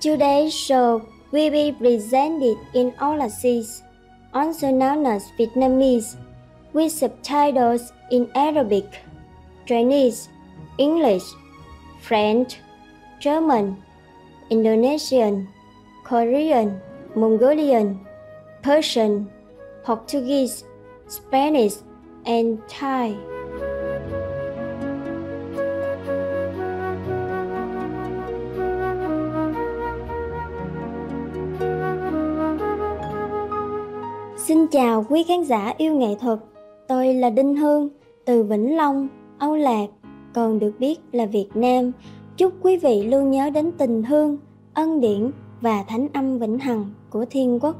Today's show will be presented in Aulasis, also known as Vietnamese, with subtitles in Arabic, Chinese, English, French, German, Indonesian, Korean, Mongolian, Persian, Portuguese, Spanish, and Thai. Xin chào quý khán giả yêu nghệ thuật, tôi là Đinh Hương từ Vĩnh Long, Âu Lạc, còn được biết là Việt Nam. Chúc quý vị luôn nhớ đến tình thương, ân điển và thánh âm vĩnh hằng của Thiên Quốc.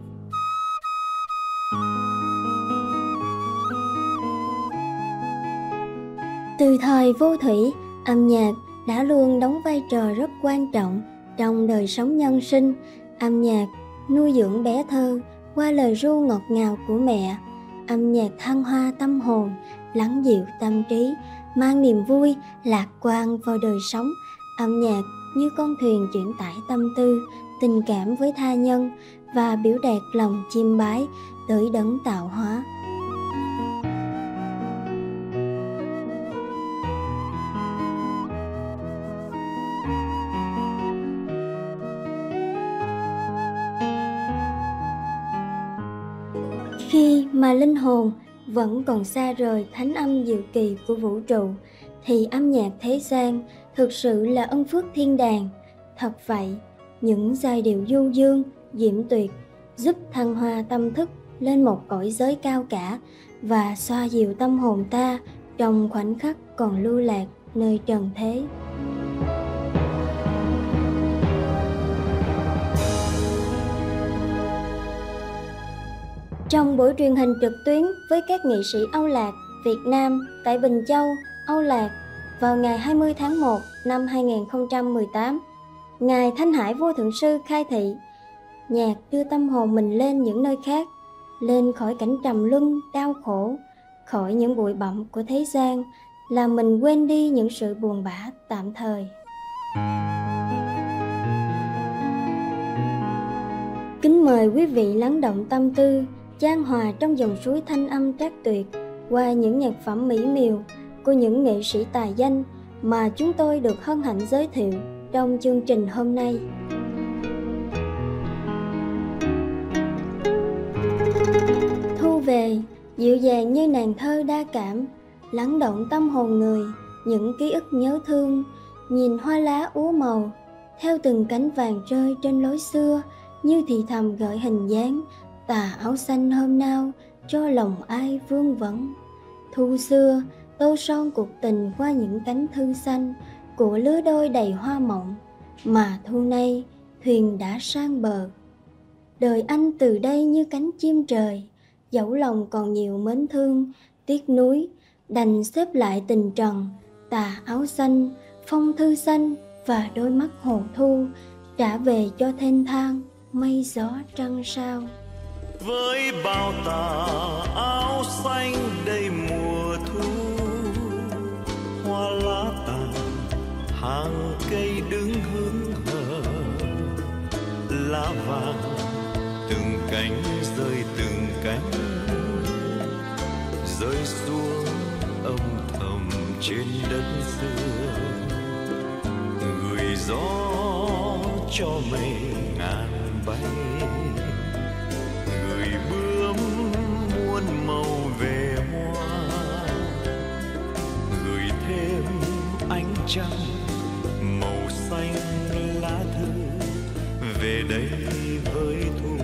Từ thời vô thủy, âm nhạc đã luôn đóng vai trò rất quan trọng trong đời sống nhân sinh. Âm nhạc nuôi dưỡng bé thơ qua lời ru ngọt ngào của mẹ. Âm nhạc thăng hoa tâm hồn, lắng dịu tâm trí, mang niềm vui, lạc quan vào đời sống. Âm nhạc như con thuyền chuyển tải tâm tư, tình cảm với tha nhân và biểu đạt lòng chiêm bái tới đấng tạo hóa. Mà linh hồn vẫn còn xa rời thánh âm diệu kỳ của vũ trụ, thì âm nhạc thế gian thực sự là ân phước thiên đàng. Thật vậy, những giai điệu du dương, diễm tuyệt giúp thăng hoa tâm thức lên một cõi giới cao cả và xoa dịu tâm hồn ta trong khoảnh khắc còn lưu lạc nơi trần thế. Trong buổi truyền hình trực tuyến với các nghệ sĩ Âu Lạc, Việt Nam tại Bình Châu, Âu Lạc vào ngày 20 tháng 1 năm 2018, Ngài Thanh Hải Vô Thượng Sư khai thị Nhạc đưa tâm hồn mình lên những nơi khác, lên khỏi cảnh trầm luân, đau khổ, khỏi những bụi bặm của thế gian, làm mình quên đi những sự buồn bã tạm thời. Kính mời quý vị lắng động tâm tư, chan hòa trong dòng suối thanh âm trác tuyệt qua những nhạc phẩm mỹ miều của những nghệ sĩ tài danh mà chúng tôi được hân hạnh giới thiệu trong chương trình hôm nay. Thu về, dịu dàng như nàng thơ đa cảm, lắng động tâm hồn người, những ký ức nhớ thương, nhìn hoa lá úa màu, theo từng cánh vàng rơi trên lối xưa, như thì thầm gợi hình dáng tà áo xanh hôm nào, cho lòng ai vương vấn. Thu xưa, tô son cuộc tình qua những cánh thư xanh của lứa đôi đầy hoa mộng, mà thu nay thuyền đã sang bờ. Đời anh từ đây như cánh chim trời, dẫu lòng còn nhiều mến thương, tiếc nuối, đành xếp lại tình trần, tà áo xanh, phong thư xanh và đôi mắt hồ thu trả về cho thênh thang mây gió trăng sao với bao tà áo xanh đầy mùa thu. Hoa lá tàn, hàng cây đứng hứng hờ. Lá vàng, từng cánh rơi từng cánh. Rơi xuống âm thầm trên đất xưa. Gửi gió cho mây ngàn bay. Màu về hoa. Gửi thêm ánh trăng, màu xanh lá thư. Về đây với thu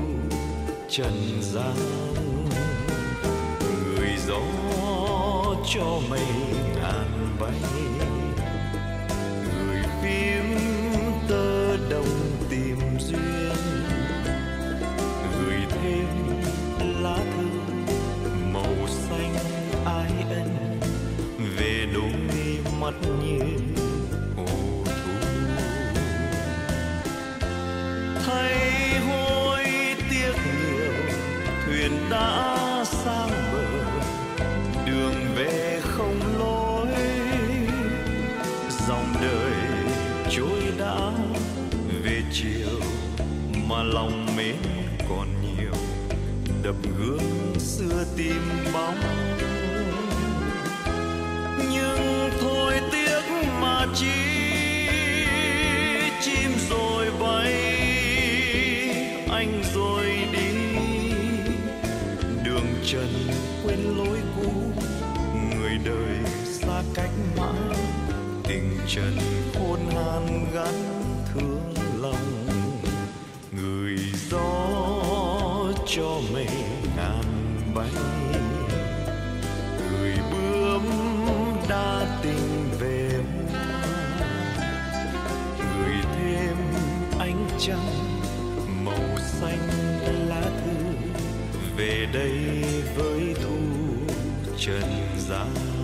trần gian. Người gió cho mây ngàn bay. Lòng mến còn nhiều đập gương xưa tim. Cho mây ngàn bay người bướm đa tình về người thêm ánh trăng màu xanh lá thư. Về đây với thu trần gian.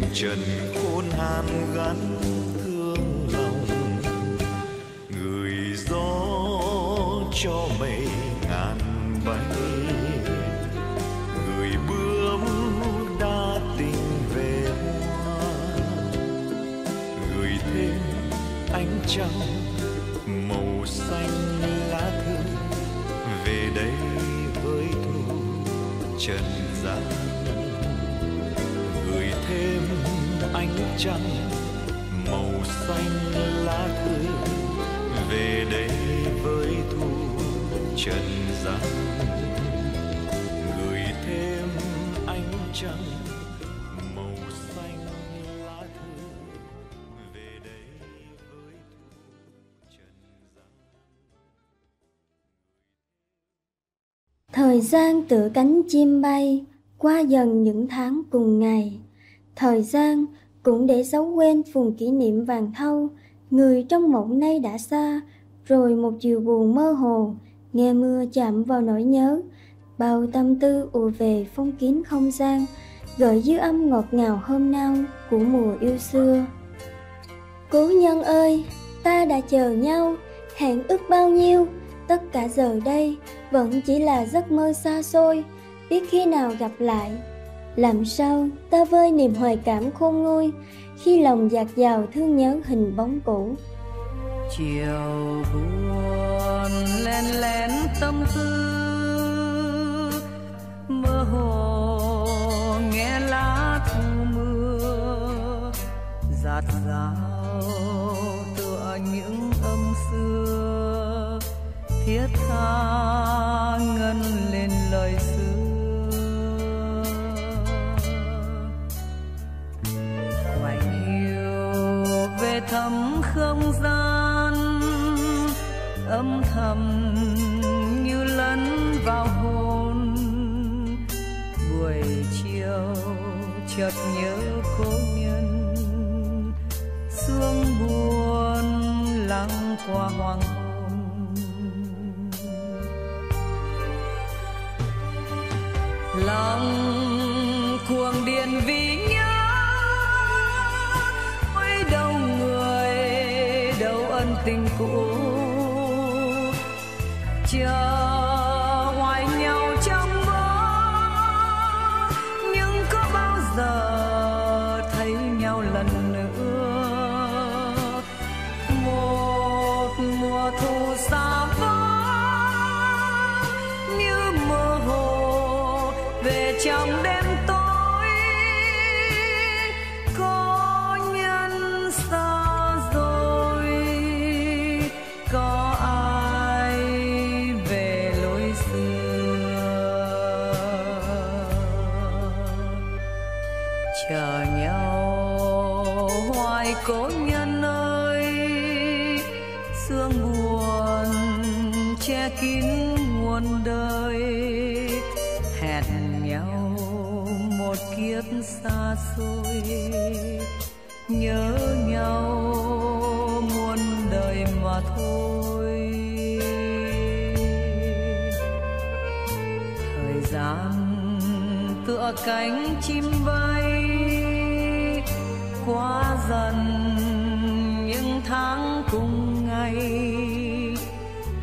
Tình trần khôn han gắn thương lòng. Người gió cho mây ngàn bay người bướm đa tình về hoa. Người thêm ánh trăng màu xanh lá thư. Về đây với thu trần gian thêm ánh trăng màu xanh lá thư về đây với thu trần gian gửi thêm ánh trăng Thời gian tựa cánh chim bay, qua dần những tháng cùng ngày. Thời gian cũng để giấu quên phùng kỷ niệm vàng thâu, người trong mộng nay đã xa, rồi một chiều buồn mơ hồ, nghe mưa chạm vào nỗi nhớ, bao tâm tư ùa về phong kín không gian, gợi dư âm ngọt ngào hôm nao của mùa yêu xưa. Cố nhân ơi, ta đã chờ nhau, hẹn ước bao nhiêu, tất cả giờ đây vẫn chỉ là giấc mơ xa xôi, biết khi nào gặp lại. Làm sao ta vơi niềm hoài cảm khôn nguôi khi lòng dạt dào thương nhớ hình bóng cũ. chiều buồn len lén tâm tư, mơ hồ nghe lá thu mưa, giạt rào tựa những âm xưa, thiết tha chợt nhớ cố nhân. Sương buồn lắng qua hoàng hôn. Lòng cuồng điên vì nhớ mấy đâu người đâu ân tình cũ. Chờ trong đêm nhau muôn đời mà thôi. Thời gian tựa cánh chim bay quá dần những tháng cùng ngày,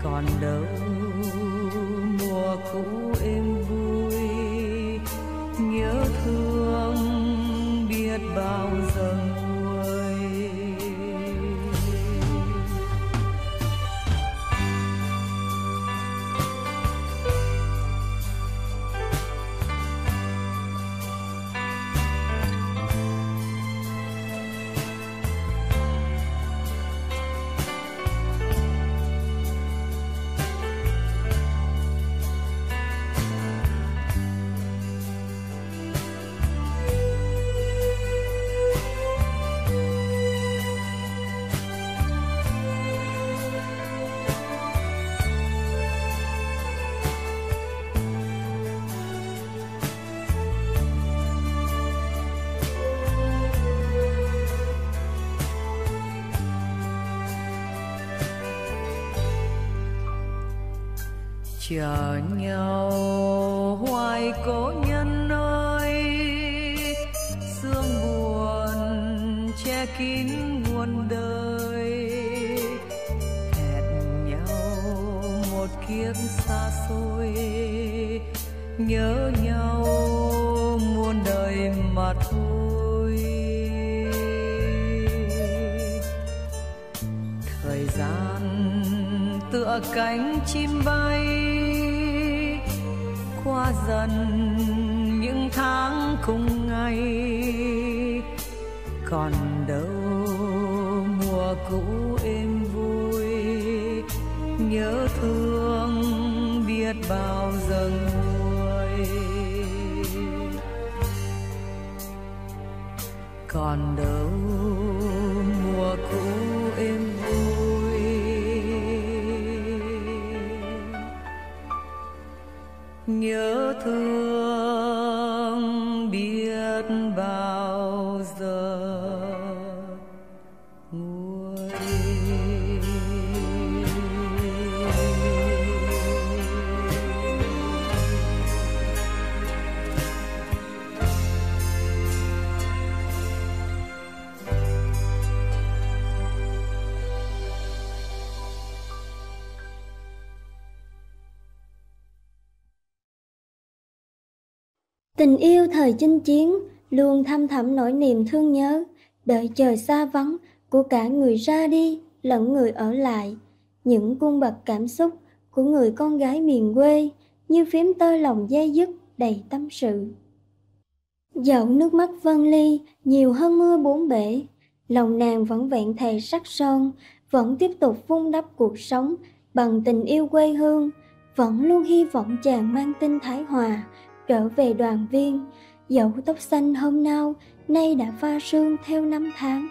còn đâu chờ nhau. Hoài cố nhân ơi, sương buồn che kín muôn đời. Hẹn nhau một kiếp xa xôi, nhớ nhau muôn đời mà thôi. Thời gian tựa cánh chim bay qua dần những tháng cùng ngày. Còn đâu mùa cũ êm vui, nhớ thương biết bao giờ nguôi. Còn đâu nhớ thương Tình yêu thời chinh chiến luôn thăm thẳm nỗi niềm thương nhớ, đợi chờ xa vắng của cả người ra đi lẫn người ở lại. Những cung bậc cảm xúc của người con gái miền quê như phím tơ lòng dây dứt đầy tâm sự. Dẫu nước mắt vân ly nhiều hơn mưa bốn bể, lòng nàng vẫn vẹn thề sắc son, vẫn tiếp tục vun đắp cuộc sống bằng tình yêu quê hương, vẫn luôn hy vọng chàng mang tin Thái Hòa trở về đoàn viên, dẫu tóc xanh hôm nào nay đã pha sương theo năm tháng.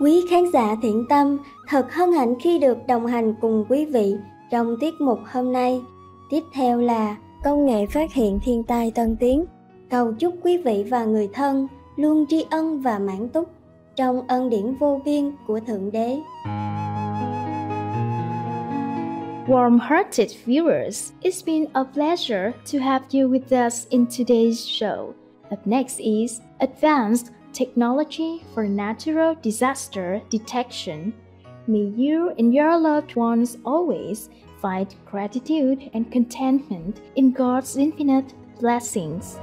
Quý khán giả thiện tâm, thật hân hạnh khi được đồng hành cùng quý vị trong tiết mục hôm nay. Tiếp theo là công nghệ phát hiện thiên tai tân tiến. Cầu chúc quý vị và người thân luôn tri ân và mãn túc trong ân điển vô biên của Thượng Đế. Warm-hearted viewers, it's been a pleasure to have you with us in today's show. Up next is Advanced Technology for Natural Disaster Detection. May you and your loved ones always find gratitude and contentment in God's infinite blessings.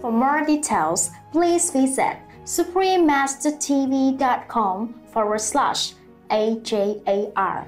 For more details, please visit suprememastertv.com forward slash AJAR.